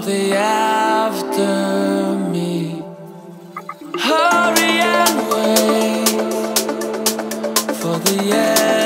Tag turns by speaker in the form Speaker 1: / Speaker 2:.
Speaker 1: Are they after me? Hurry and wait for the end.